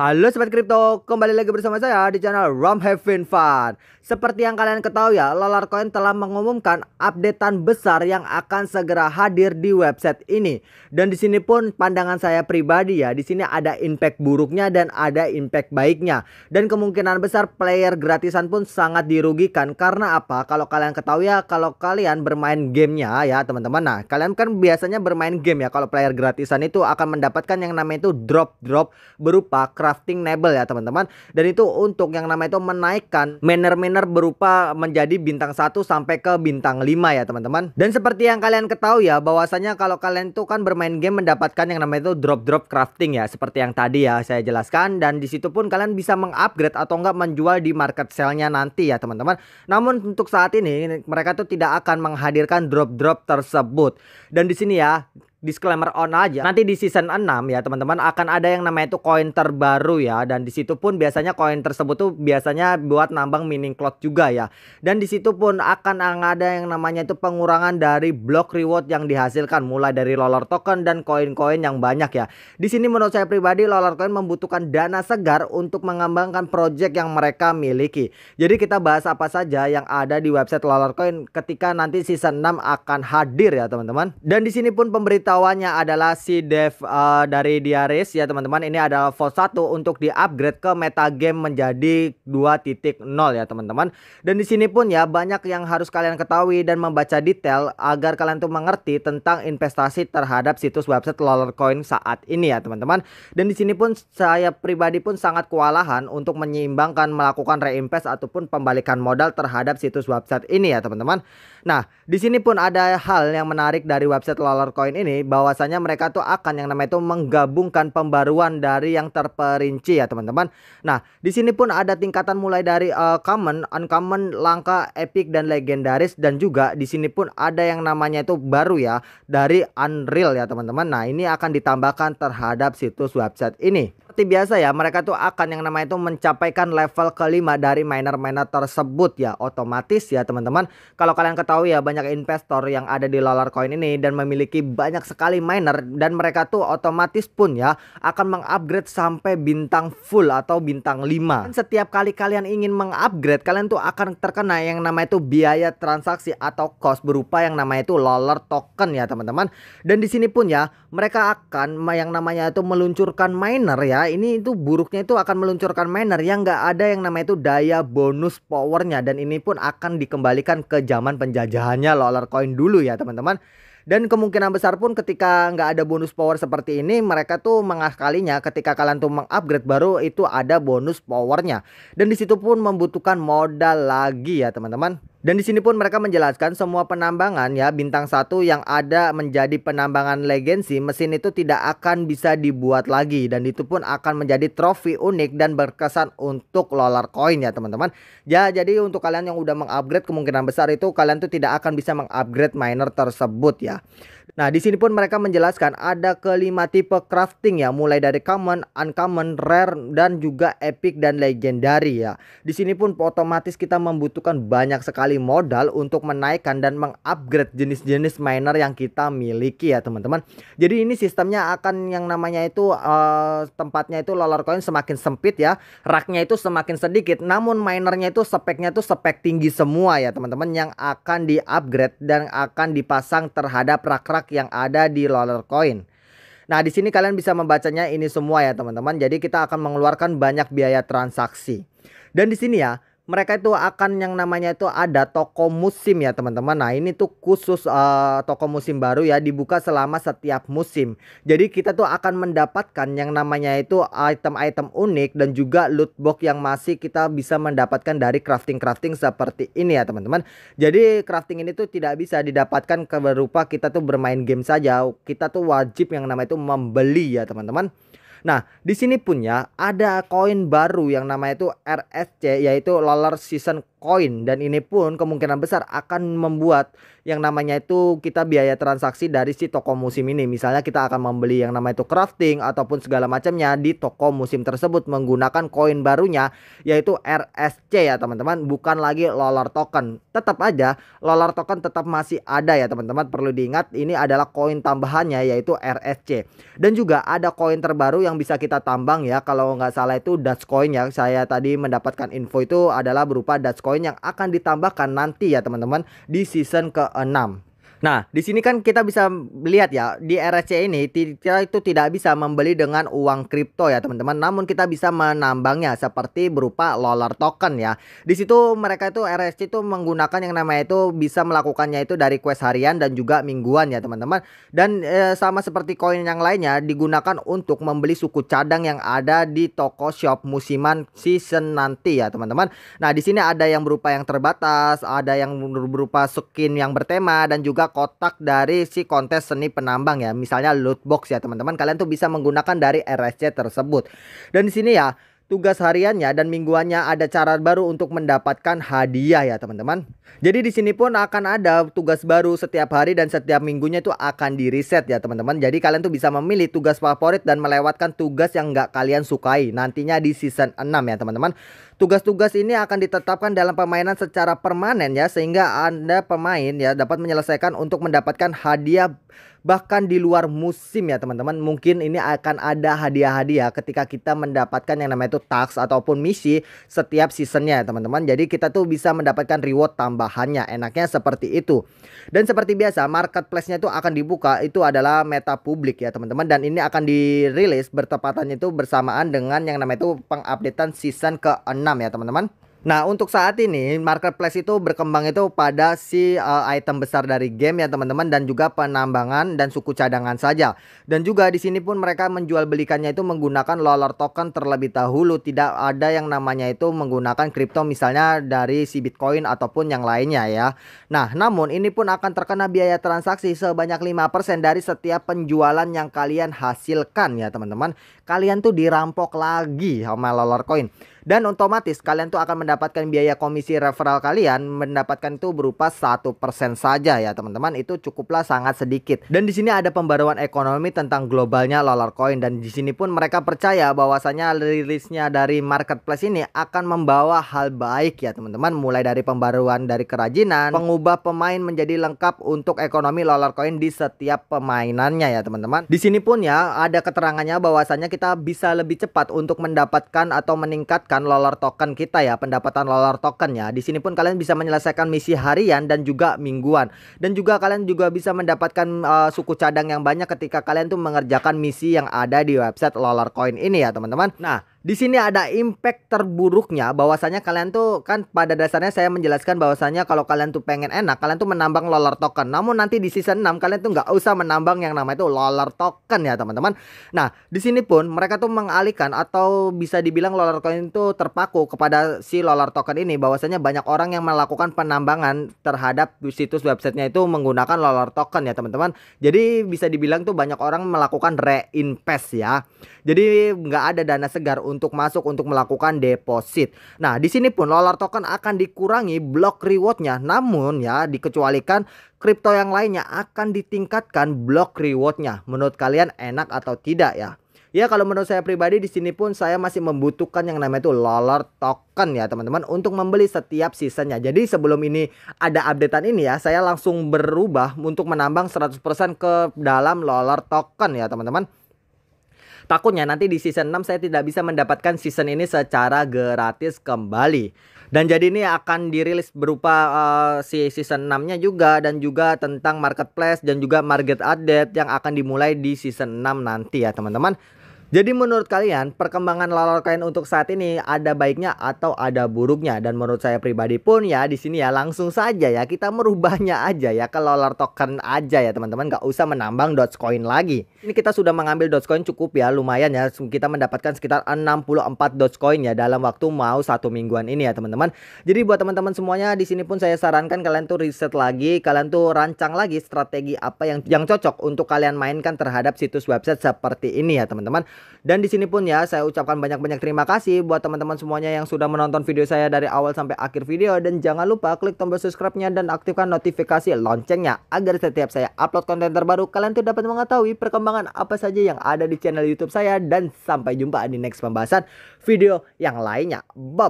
Halo Sobat Kripto, kembali lagi bersama saya di channel Rom Having Fun. Seperti yang kalian ketahui ya, Coin telah mengumumkan updatean besar yang akan segera hadir di website ini. Dan di sini pun pandangan saya pribadi ya, di sini ada impact buruknya dan ada impact baiknya. Dan kemungkinan besar player gratisan pun sangat dirugikan. Karena apa? Kalau kalian ketahui ya, kalau kalian bermain gamenya ya teman-teman. Nah, kalian kan biasanya bermain game ya, kalau player gratisan itu akan mendapatkan yang namanya itu drop-drop berupa crafting nable ya teman-teman. Dan itu untuk yang namanya itu menaikkan manner-manner berupa menjadi bintang 1 sampai ke bintang 5 ya teman-teman. Dan seperti yang kalian ketahui ya bahwasanya kalau kalian tuh kan bermain game mendapatkan yang namanya itu drop-drop crafting ya seperti yang tadi ya saya jelaskan. Dan di situ pun kalian bisa mengupgrade atau enggak menjual di market sale-nya nanti ya teman-teman. Namun untuk saat ini mereka tuh tidak akan menghadirkan drop-drop tersebut. Dan di sini ya disclaimer on aja. Nanti di season 6 ya teman-teman akan ada yang namanya itu koin terbaru ya dan di situ pun biasanya koin tersebut tuh biasanya buat nambang mining cloud juga ya. Dan di situ pun akan ada yang namanya itu pengurangan dari block reward yang dihasilkan mulai dari lolar token dan koin-koin yang banyak ya. Di sini menurut saya pribadi lolar coin membutuhkan dana segar untuk mengembangkan project yang mereka miliki. Jadi kita bahas apa saja yang ada di website lolar coin ketika nanti season 6 akan hadir ya teman-teman. Dan di sini pun pemberitahuan pemberitahuannya adalah si dev uh, dari Diaris. Ya teman-teman ini adalah vote 1 untuk di-upgrade ke metagame menjadi 2.0 ya teman-teman. Dan di sini pun ya banyak yang harus kalian ketahui dan membaca detail agar kalian tuh mengerti tentang investasi terhadap situs website Lollercoin saat ini ya teman-teman. Dan di sini pun saya pribadi pun sangat kewalahan untuk menyeimbangkan melakukan reinvest ataupun pembalikan modal terhadap situs website ini ya teman-teman. Nah di sini pun ada hal yang menarik dari website Lollercoin ini bahwasanya mereka tuh akan yang namanya itu menggabungkan pembaruan dari yang terperinci ya teman-teman. Nah, di sini pun ada tingkatan mulai dari uh, common, uncommon, langka, epic dan legendaris dan juga di sini pun ada yang namanya itu baru ya dari Unreal ya teman-teman. Nah, ini akan ditambahkan terhadap situs website ini seperti biasa ya mereka tuh akan yang namanya itu mencapaikan level kelima dari miner-miner tersebut ya. Otomatis ya teman-teman. Kalau kalian ketahui ya banyak investor yang ada di Lolar Coin ini dan memiliki banyak sekali miner dan mereka tuh otomatis pun ya akan mengupgrade sampai bintang full atau bintang 5 dan setiap kali kalian ingin mengupgrade kalian tuh akan terkena yang namanya itu biaya transaksi atau cost berupa yang namanya itu Lolar token ya teman-teman. Dan di sini pun ya mereka akan yang namanya itu meluncurkan miner ya ini itu buruknya itu akan meluncurkan miner yang nggak ada yang namanya itu daya bonus powernya. Dan ini pun akan dikembalikan ke zaman penjajahannya Lolar Coin dulu ya teman-teman. Dan kemungkinan besar pun ketika nggak ada bonus power seperti ini mereka tuh mengakalinya. Ketika kalian tuh mengupgrade baru itu ada bonus powernya. Dan di situ pun membutuhkan modal lagi ya teman-teman dan di sini pun mereka menjelaskan semua penambangan ya bintang satu yang ada menjadi penambangan legacy mesin itu tidak akan bisa dibuat lagi dan itu pun akan menjadi trofi unik dan berkesan untuk lolar coin ya teman-teman. Ya jadi untuk kalian yang udah mengupgrade kemungkinan besar itu kalian tuh tidak akan bisa mengupgrade miner tersebut ya. Nah, di sini pun mereka menjelaskan ada kelima tipe crafting ya, mulai dari common, uncommon, rare dan juga epic dan legendary ya. Di sini pun otomatis kita membutuhkan banyak sekali modal untuk menaikkan dan mengupgrade jenis-jenis miner yang kita miliki ya, teman-teman. Jadi ini sistemnya akan yang namanya itu uh, tempatnya itu lolar coin semakin sempit ya, raknya itu semakin sedikit, namun minernya itu speknya itu spek tinggi semua ya, teman-teman yang akan di-upgrade dan akan dipasang terhadap rak-rak yang ada di Roller Coin. Nah, di sini kalian bisa membacanya ini semua ya, teman-teman. Jadi kita akan mengeluarkan banyak biaya transaksi. Dan di sini ya, mereka itu akan yang namanya itu ada toko musim ya teman-teman. Nah ini tuh khusus uh, toko musim baru ya dibuka selama setiap musim. Jadi kita tuh akan mendapatkan yang namanya itu item-item unik dan juga loot box yang masih kita bisa mendapatkan dari crafting-crafting seperti ini ya teman-teman. Jadi crafting ini tuh tidak bisa didapatkan ke berupa kita tuh bermain game saja. Kita tuh wajib yang namanya itu membeli ya teman-teman. Nah, di sini punya ada koin baru yang namanya itu RSC yaitu Roller Season koin dan ini pun kemungkinan besar akan membuat yang namanya itu kita biaya transaksi dari si toko musim ini. Misalnya kita akan membeli yang namanya itu crafting ataupun segala macamnya di toko musim tersebut menggunakan koin barunya yaitu RSC ya teman-teman, bukan lagi Lolar token. Tetap aja Lolar token tetap masih ada ya teman-teman. Perlu diingat ini adalah koin tambahannya yaitu RSC. Dan juga ada koin terbaru yang bisa kita tambang ya kalau nggak salah itu Dogecoin ya. Saya tadi mendapatkan info itu adalah berupa Dogecoin yang akan ditambahkan nanti ya teman-teman di season ke-6. Nah, di sini kan kita bisa lihat ya, di RSC ini kita itu tidak bisa membeli dengan uang kripto ya, teman-teman. Namun kita bisa menambangnya seperti berupa Lolar token ya. Di situ mereka itu RSC itu menggunakan yang namanya itu bisa melakukannya itu dari quest harian dan juga mingguan ya, teman-teman. Dan e, sama seperti koin yang lainnya digunakan untuk membeli suku cadang yang ada di toko shop musiman season nanti ya, teman-teman. Nah, di sini ada yang berupa yang terbatas, ada yang berupa skin yang bertema dan juga kotak dari si kontes seni penambang ya. Misalnya loot box ya teman-teman. Kalian tuh bisa menggunakan dari RSC tersebut. Dan di sini ya tugas hariannya dan mingguannya ada cara baru untuk mendapatkan hadiah ya teman-teman. Jadi di sini pun akan ada tugas baru setiap hari dan setiap minggunya itu akan di reset ya teman-teman. Jadi kalian tuh bisa memilih tugas favorit dan melewatkan tugas yang nggak kalian sukai nantinya di season 6 ya teman-teman. Tugas-tugas ini akan ditetapkan dalam permainan secara permanen ya sehingga Anda pemain ya dapat menyelesaikan untuk mendapatkan hadiah bahkan di luar musim ya teman-teman. Mungkin ini akan ada hadiah-hadiah ketika kita mendapatkan yang namanya itu task ataupun misi setiap seasonnya ya teman-teman. Jadi kita tuh bisa mendapatkan reward tambahannya. Enaknya seperti itu. Dan seperti biasa marketplace-nya itu akan dibuka itu adalah meta publik ya teman-teman dan ini akan dirilis bertepatan itu bersamaan dengan yang namanya itu pengupdatean season ke-6 ya teman-teman. Nah untuk saat ini marketplace itu berkembang itu pada si uh, item besar dari game ya teman-teman dan juga penambangan dan suku cadangan saja. Dan juga di sini pun mereka menjual belikannya itu menggunakan lolar token terlebih dahulu tidak ada yang namanya itu menggunakan kripto misalnya dari si Bitcoin ataupun yang lainnya ya. Nah namun ini pun akan terkena biaya transaksi sebanyak 5% dari setiap penjualan yang kalian hasilkan ya teman-teman. Kalian tuh dirampok lagi sama lolar coin. Dan otomatis kalian tuh akan mendapatkan biaya komisi referral kalian mendapatkan itu berupa satu persen saja ya teman-teman itu cukuplah sangat sedikit. Dan di sini ada pembaruan ekonomi tentang globalnya Lolar Coin dan di sini pun mereka percaya bahwasanya rilisnya dari marketplace ini akan membawa hal baik ya teman-teman mulai dari pembaruan dari kerajinan, pengubah pemain menjadi lengkap untuk ekonomi Lolar Coin di setiap pemainannya ya teman-teman. Di sini pun ya ada keterangannya bahwasanya kita bisa lebih cepat untuk mendapatkan atau meningkat mendapatkan lolar token kita ya, pendapatan lolar token ya. Di sini pun kalian bisa menyelesaikan misi harian dan juga mingguan. Dan juga kalian juga bisa mendapatkan uh, suku cadang yang banyak ketika kalian tuh mengerjakan misi yang ada di website lolar coin ini ya, teman-teman. Nah, di sini ada impact terburuknya bahwasanya kalian tuh kan pada dasarnya saya menjelaskan bahwasanya kalau kalian tuh pengen enak kalian tuh menambang lolar token. Namun nanti di season 6 kalian tuh nggak usah menambang yang namanya itu lolar token ya teman-teman. Nah di sini pun mereka tuh mengalihkan atau bisa dibilang lolar coin itu terpaku kepada si lolar token ini bahwasanya banyak orang yang melakukan penambangan terhadap situs websitenya itu menggunakan lolar token ya teman-teman. Jadi bisa dibilang tuh banyak orang melakukan reinvest ya. Jadi nggak ada dana segar untuk masuk untuk melakukan deposit. Nah, di sini pun Lolar token akan dikurangi blok rewardnya. Namun ya dikecualikan kripto yang lainnya akan ditingkatkan blok rewardnya. Menurut kalian enak atau tidak ya? Ya kalau menurut saya pribadi di sini pun saya masih membutuhkan yang namanya itu Lolar token ya teman-teman untuk membeli setiap seasonnya. Jadi sebelum ini ada updatean ini ya saya langsung berubah untuk menambang 100% ke dalam Lolar token ya teman-teman. Takutnya nanti di season 6 saya tidak bisa mendapatkan season ini secara gratis kembali. Dan jadi ini akan dirilis berupa uh, si season 6-nya juga dan juga tentang marketplace dan juga market update yang akan dimulai di season 6 nanti ya teman-teman. Jadi menurut kalian perkembangan lalor kain untuk saat ini ada baiknya atau ada buruknya dan menurut saya pribadi pun ya di sini ya langsung saja ya kita merubahnya aja ya ke lalor token aja ya teman-teman nggak usah menambang Dogecoin lagi. Ini kita sudah mengambil Dogecoin cukup ya lumayan ya kita mendapatkan sekitar 64 Dogecoin ya dalam waktu mau satu mingguan ini ya teman-teman. Jadi buat teman-teman semuanya di sini pun saya sarankan kalian tuh riset lagi, kalian tuh rancang lagi strategi apa yang yang cocok untuk kalian mainkan terhadap situs website seperti ini ya teman-teman. Dan di sini pun ya saya ucapkan banyak-banyak terima kasih buat teman-teman semuanya yang sudah menonton video saya dari awal sampai akhir video dan jangan lupa klik tombol subscribe-nya dan aktifkan notifikasi loncengnya agar setiap saya upload konten terbaru kalian tuh dapat mengetahui perkembangan apa saja yang ada di channel YouTube saya dan sampai jumpa di next pembahasan video yang lainnya. Bye. -bye.